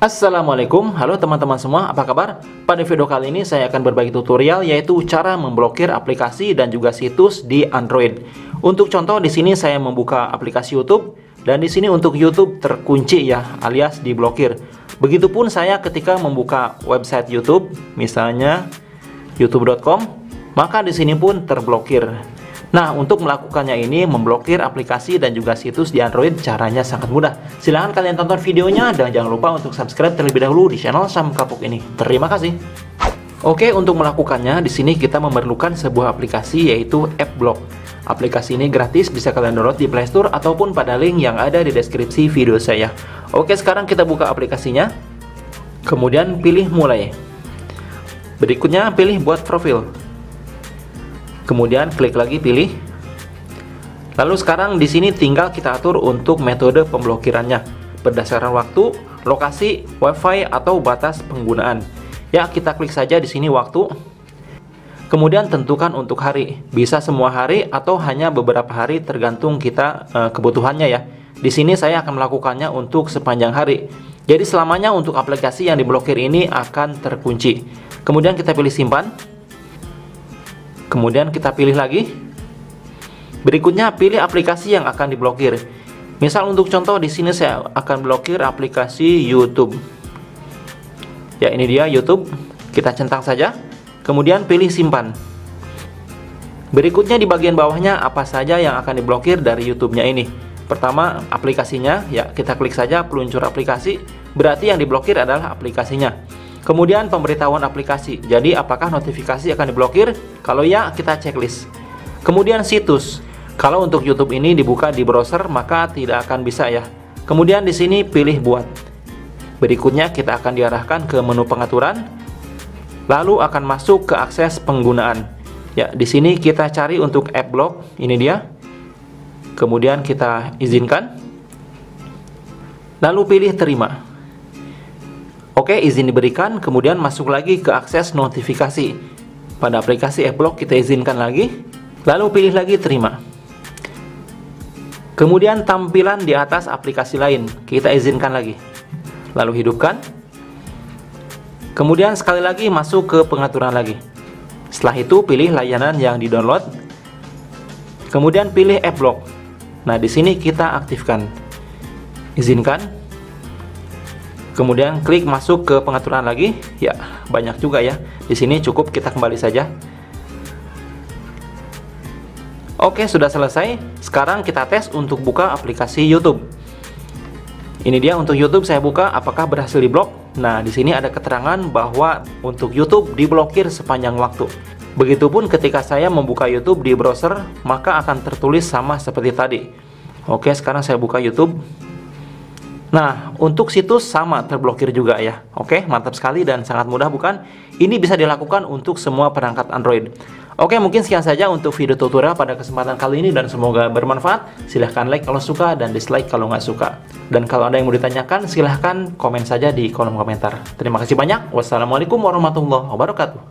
Assalamualaikum, halo teman-teman semua, apa kabar? Pada video kali ini saya akan berbagi tutorial yaitu cara memblokir aplikasi dan juga situs di Android. Untuk contoh di sini saya membuka aplikasi YouTube dan di sini untuk YouTube terkunci ya, alias diblokir. Begitupun saya ketika membuka website YouTube, misalnya youtube.com, maka di sini pun terblokir. Nah, untuk melakukannya ini, memblokir aplikasi dan juga situs di Android caranya sangat mudah. Silahkan kalian tonton videonya dan jangan lupa untuk subscribe terlebih dahulu di channel Sam Kapuk ini. Terima kasih. Oke, untuk melakukannya, di sini kita memerlukan sebuah aplikasi yaitu AppBlock. Aplikasi ini gratis, bisa kalian download di Play Store ataupun pada link yang ada di deskripsi video saya. Oke, sekarang kita buka aplikasinya. Kemudian pilih mulai. Berikutnya pilih buat profil kemudian klik lagi pilih. Lalu sekarang di sini tinggal kita atur untuk metode pemblokirannya. Berdasarkan waktu lokasi wifi atau batas penggunaan. Ya kita klik saja di sini waktu. Kemudian tentukan untuk hari. Bisa semua hari atau hanya beberapa hari tergantung kita e, kebutuhannya ya. Di sini saya akan melakukannya untuk sepanjang hari. Jadi selamanya untuk aplikasi yang diblokir ini akan terkunci. Kemudian kita pilih simpan Kemudian kita pilih lagi. Berikutnya pilih aplikasi yang akan diblokir. Misal untuk contoh di sini saya akan blokir aplikasi YouTube. Ya, ini dia YouTube. Kita centang saja. Kemudian pilih simpan. Berikutnya di bagian bawahnya apa saja yang akan diblokir dari YouTube-nya ini. Pertama, aplikasinya. Ya, kita klik saja peluncur aplikasi. Berarti yang diblokir adalah aplikasinya. Kemudian pemberitahuan aplikasi. Jadi apakah notifikasi akan diblokir? Kalau ya, kita checklist. Kemudian situs. Kalau untuk YouTube ini dibuka di browser, maka tidak akan bisa ya. Kemudian di sini pilih buat. Berikutnya kita akan diarahkan ke menu pengaturan. Lalu akan masuk ke akses penggunaan. Ya, di sini kita cari untuk app block. Ini dia. Kemudian kita izinkan. Lalu pilih terima. Oke, izin diberikan, kemudian masuk lagi ke akses notifikasi. Pada aplikasi AppLock kita izinkan lagi, lalu pilih lagi terima. Kemudian tampilan di atas aplikasi lain, kita izinkan lagi. Lalu hidupkan. Kemudian sekali lagi masuk ke pengaturan lagi. Setelah itu pilih layanan yang di-download. Kemudian pilih AppLock. Nah, di sini kita aktifkan. Izinkan Kemudian klik masuk ke pengaturan lagi. Ya, banyak juga ya. Di sini cukup kita kembali saja. Oke, sudah selesai. Sekarang kita tes untuk buka aplikasi YouTube. Ini dia untuk YouTube saya buka apakah berhasil diblok. Nah, di sini ada keterangan bahwa untuk YouTube diblokir sepanjang waktu. Begitupun ketika saya membuka YouTube di browser, maka akan tertulis sama seperti tadi. Oke, sekarang saya buka YouTube. Nah, untuk situs sama terblokir juga ya. Oke, mantap sekali dan sangat mudah bukan? Ini bisa dilakukan untuk semua perangkat Android. Oke, mungkin sekian saja untuk video tutorial pada kesempatan kali ini dan semoga bermanfaat. Silahkan like kalau suka dan dislike kalau nggak suka. Dan kalau ada yang mau ditanyakan, silahkan komen saja di kolom komentar. Terima kasih banyak. Wassalamualaikum warahmatullahi wabarakatuh.